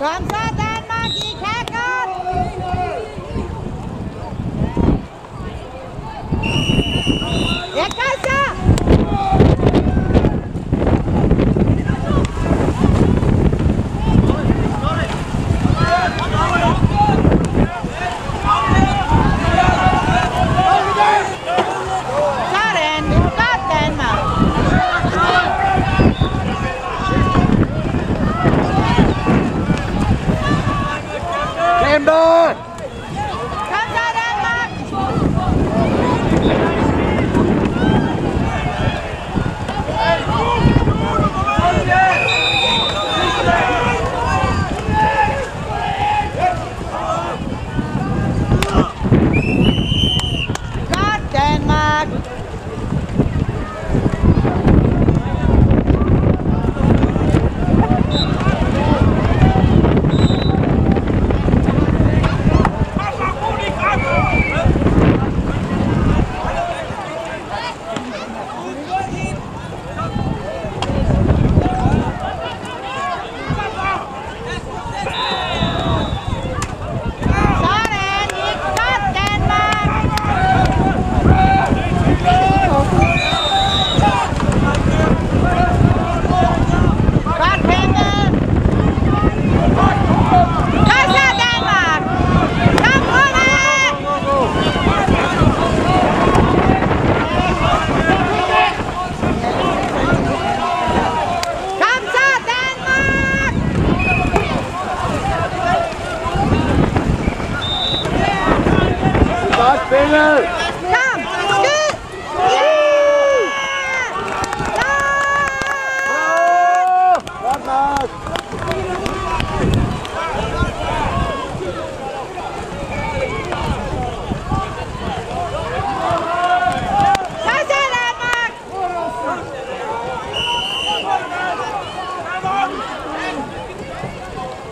Kom så,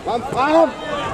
Vamos, vamos!